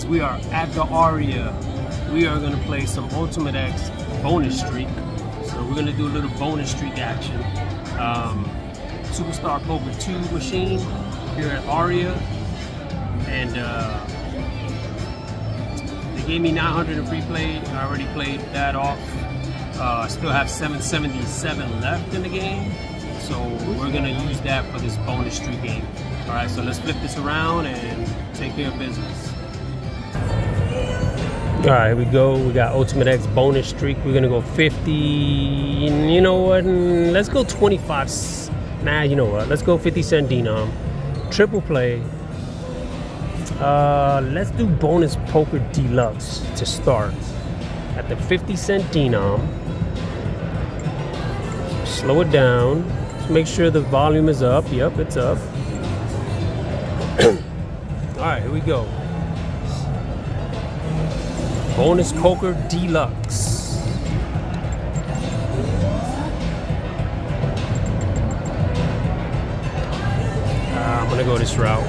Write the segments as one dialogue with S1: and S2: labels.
S1: guys, we are at the Aria. We are gonna play some Ultimate X bonus streak. So we're gonna do a little bonus streak action. Um, Superstar Poker 2 machine here at Aria. And uh, they gave me 900 in free play. I already played that off. Uh, I still have 777 left in the game. So we're gonna use that for this bonus streak game. All right, so let's flip this around and take care of business. All right, here we go. We got Ultimate X bonus streak. We're gonna go 50. You know what? Let's go 25. Nah, you know what? Let's go 50 cent denom. Triple play. Uh, let's do bonus poker deluxe to start at the 50 cent denom. Slow it down. Just make sure the volume is up. Yep, it's up. All right, here we go. Bonus Poker Deluxe. Uh, I'm gonna go this route.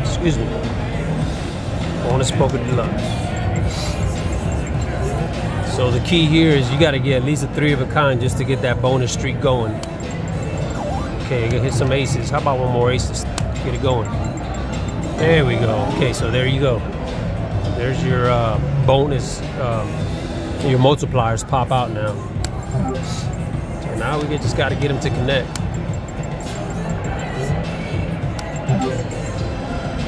S1: Excuse me. Bonus Poker Deluxe. So the key here is you got to get at least a three of a kind just to get that bonus streak going. Okay, hit some aces. How about one more aces? Get it going. There we go. Okay, so there you go. There's your uh, bonus. Um, your multipliers pop out now. So now we just got to get them to connect.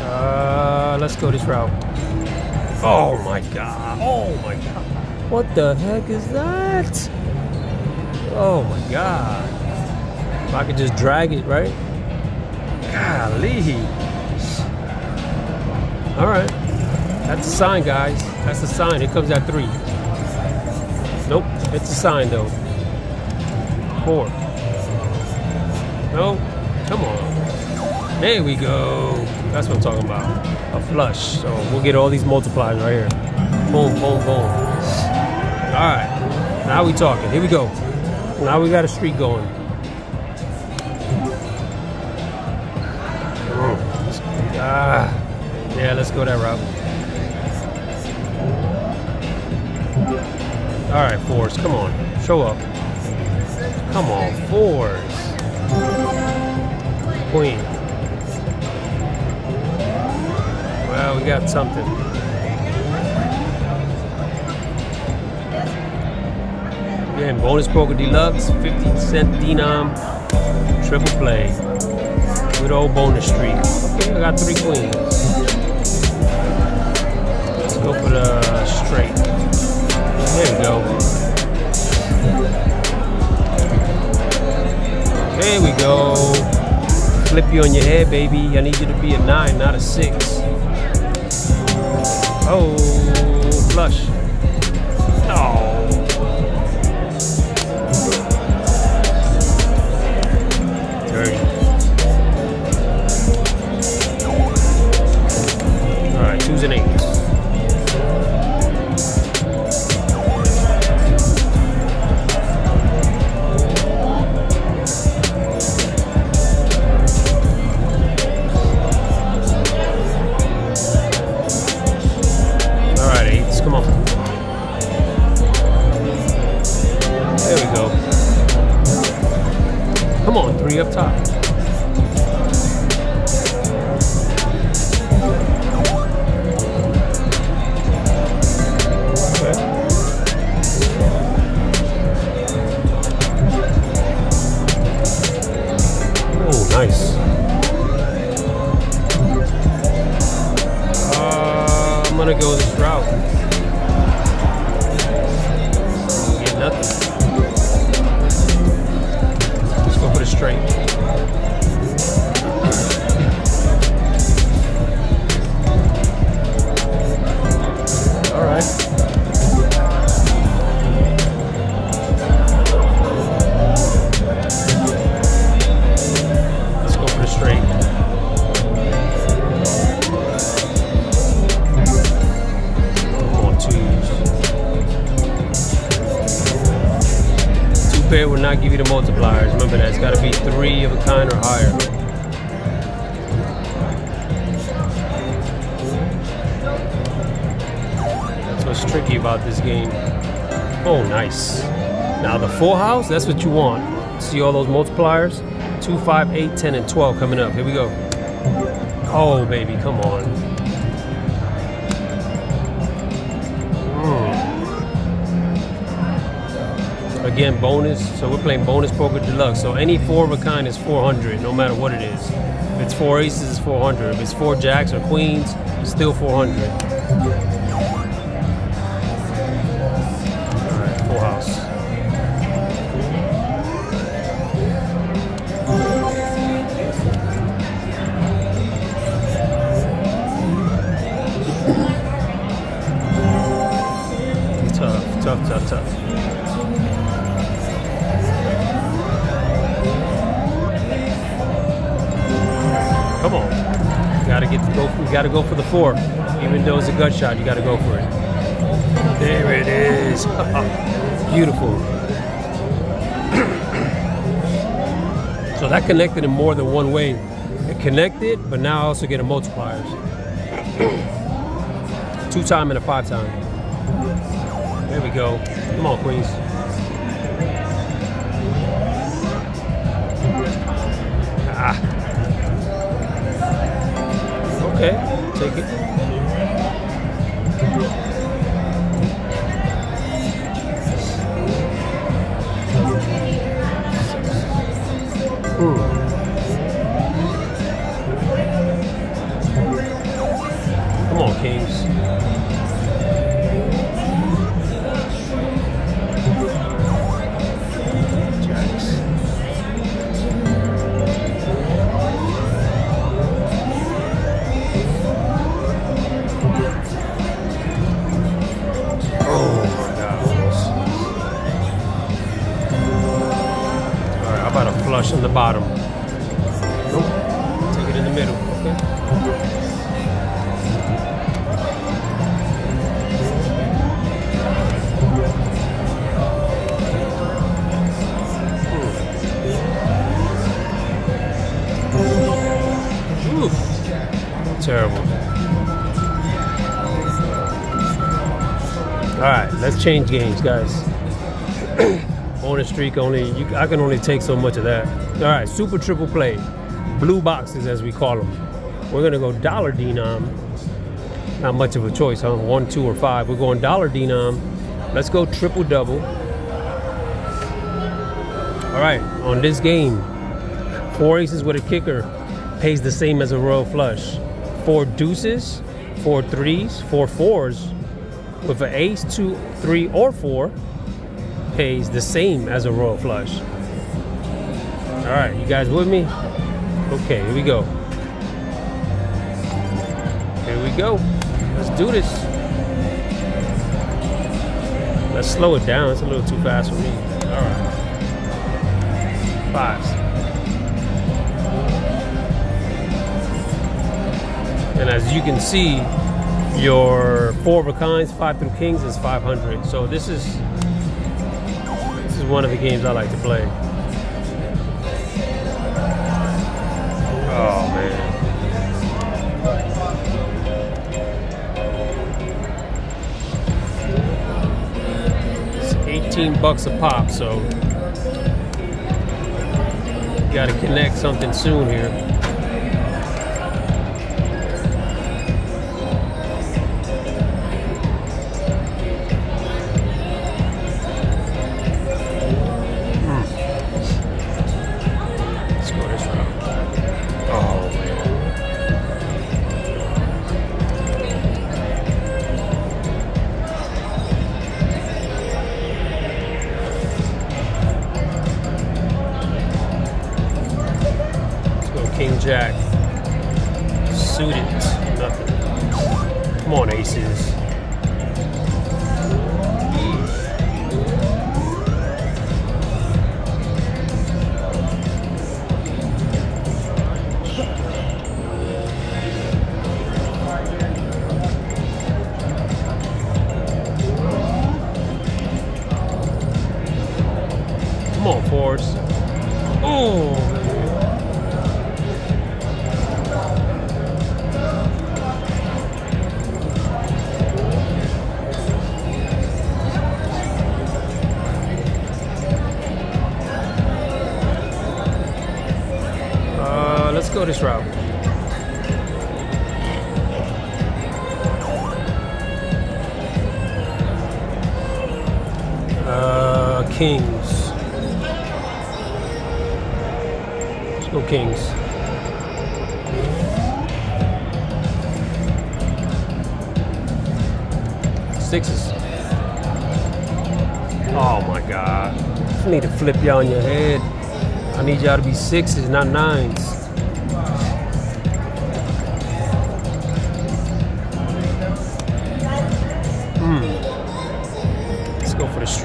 S1: Uh, let's go this route. Oh my god. Oh my god. What the heck is that? Oh my god. I could just drag it, right? Golly. Alright. That's a sign, guys. That's a sign. It comes at three. Nope. It's a sign, though. Four. No. Come on. There we go. That's what I'm talking about. A flush. So we'll get all these multipliers right here. Boom, boom, boom. All right. Now we talking. Here we go. Now we got a streak going. Ah, yeah, let's go that route. All right, fours, come on, show up. Come on, fours. Queen. Well, we got something. Again, bonus poker deluxe, 50 cent denom, triple play. Good old bonus streak. Okay, I got three queens. Let's go for the straight. There we go. There we go. Flip you on your head, baby. I need you to be a nine, not a six. Oh, flush. Go this route. Pair will not give you the multipliers. Remember that. It's got to be three of a kind or higher. That's what's tricky about this game. Oh, nice. Now the full house, that's what you want. See all those multipliers? 2, 5, 8, 10, and 12 coming up. Here we go. Oh, baby, come on. Again, bonus. So we're playing bonus poker deluxe. So any four of a kind is 400, no matter what it is. If it's four aces, it's 400. If it's four jacks or queens, it's still 400. Got to get go for gotta go for the four. Even though it's a gut shot, you got to go for it. There it is. Beautiful. so that connected in more than one way. It connected, but now I also get a multipliers. Two time and a five time. There we go. Come on, Queens. Okay, take it. Flush on the bottom. Take it in the middle, okay? Terrible. All right, let's change games, guys. streak only you, I can only take so much of that. All right, super triple play, blue boxes as we call them. We're gonna go dollar denom. Not much of a choice, huh? One, two, or five. We're going dollar denom. Let's go triple double. All right, on this game, four aces with a kicker pays the same as a royal flush. Four deuces, four threes, four fours with an ace, two, three, or four pays the same as a royal flush. All right, you guys with me? Okay, here we go. Here we go. Let's do this. Let's slow it down. It's a little too fast for me. All right. Fives. And as you can see, your four of a kinds, five through kings is 500. So this is is one of the games I like to play. Oh man. It's 18 bucks a pop, so got to connect something soon here. Jack. Suited. Nothing. Come on, aces. This route. Uh, Kings. Let's go Kings. Sixes. Oh my God. I need to flip y'all on your head. I need y'all to be sixes, not nines.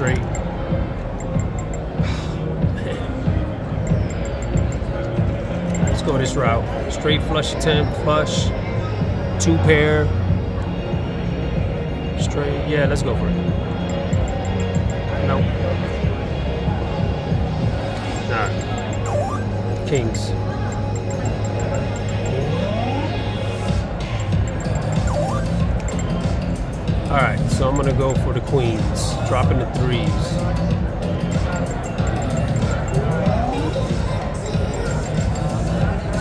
S1: Let's go straight. Let's go this route. Straight flush attempt, flush, two pair, straight. Yeah, let's go for it. Nope. Nah. Kings. So I'm gonna go for the queens, dropping the threes.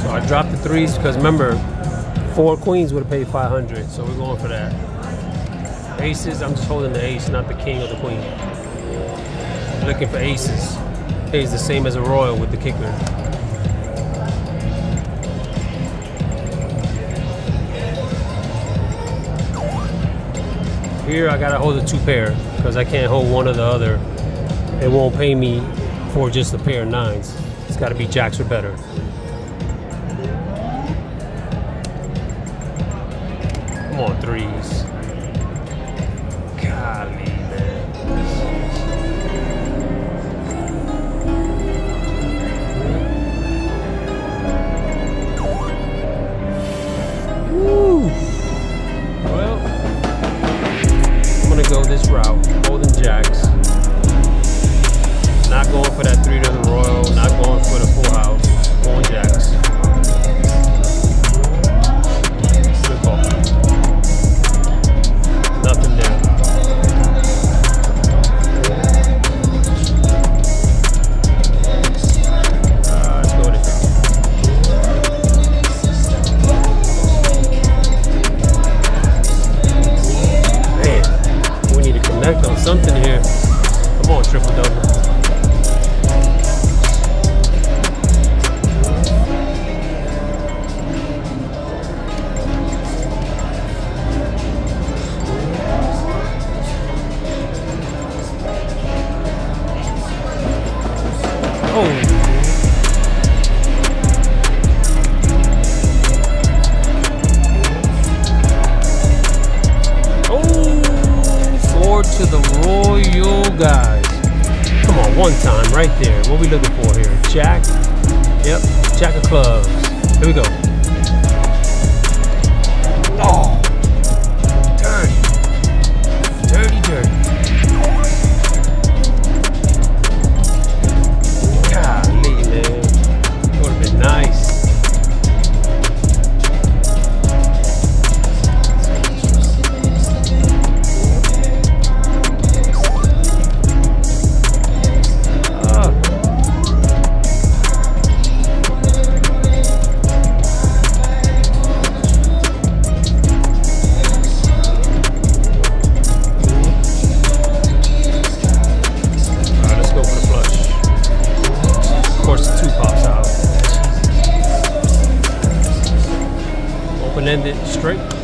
S1: So I dropped the threes because remember, four queens would have paid 500, so we're going for that. Aces, I'm just holding the ace, not the king or the queen. Looking for aces. Pays the same as a royal with the kicker. Here I gotta hold a two pair because I can't hold one or the other. It won't pay me for just a pair of nines. It's gotta be jacks or better. Come on, threes. Route, holding jacks. Not going for that three to the royal, not going for the full house, going jacks. Something here. Come on, triple double. Straight.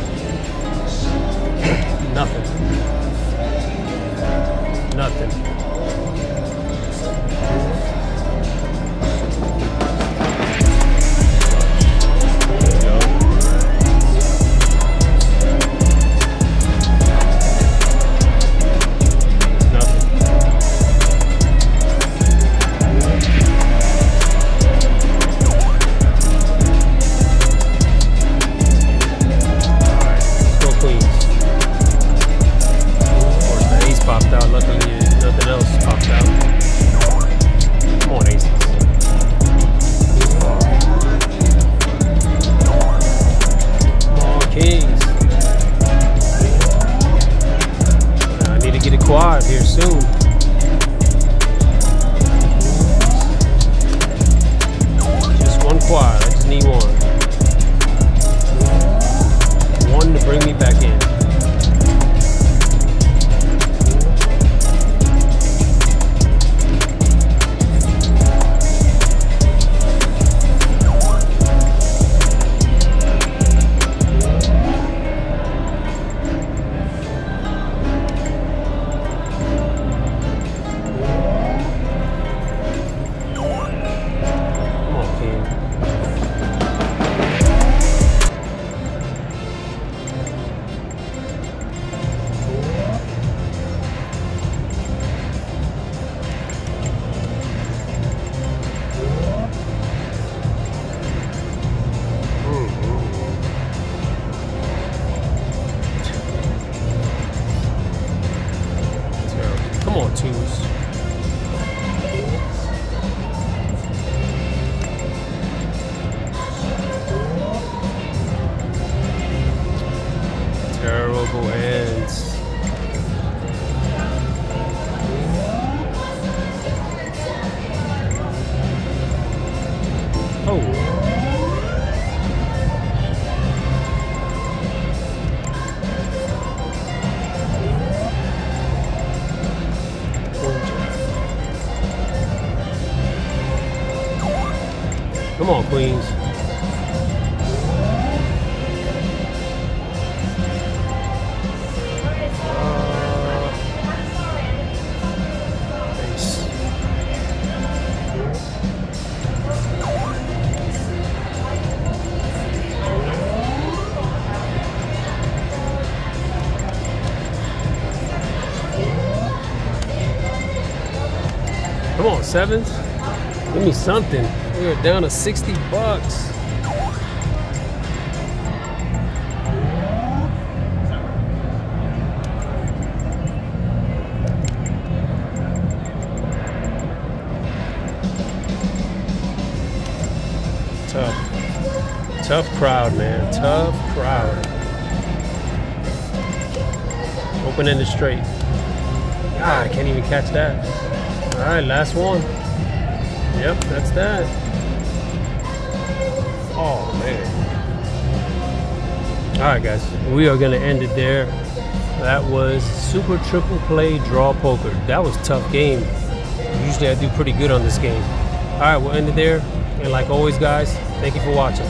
S1: Sevens. Give me something. We're down to 60 bucks. Tough. Tough crowd, man. Tough crowd. Open ended straight. Ah, I can't even catch that. All right, last one. Yep, that's that. Oh, man. All right, guys. We are going to end it there. That was Super Triple Play Draw Poker. That was tough game. Usually I do pretty good on this game. All right, we'll end it there. And like always, guys, thank you for watching.